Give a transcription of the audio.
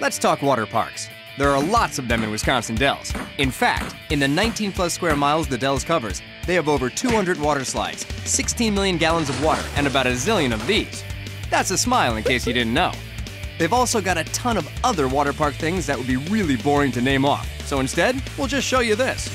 Let's talk water parks. There are lots of them in Wisconsin Dells. In fact, in the 19 plus square miles the Dells covers, they have over 200 water slides, 16 million gallons of water, and about a zillion of these. That's a smile in case you didn't know. They've also got a ton of other water park things that would be really boring to name off. So instead, we'll just show you this.